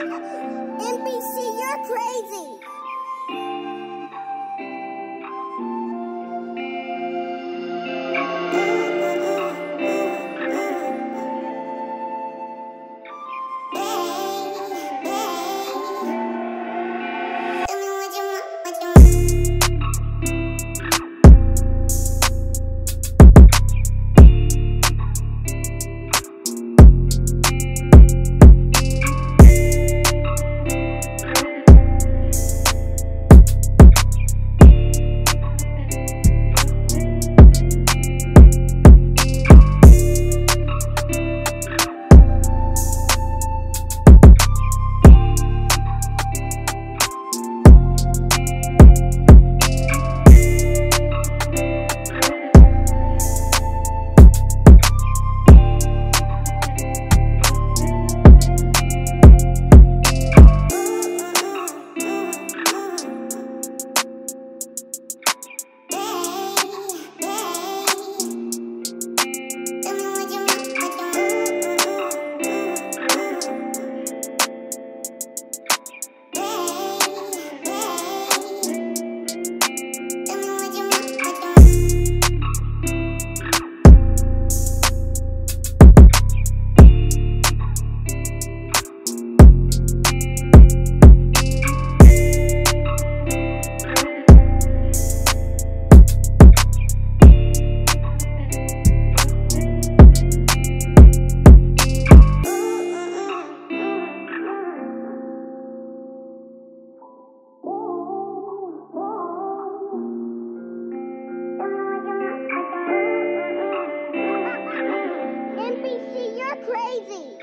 NBC, you're crazy. crazy.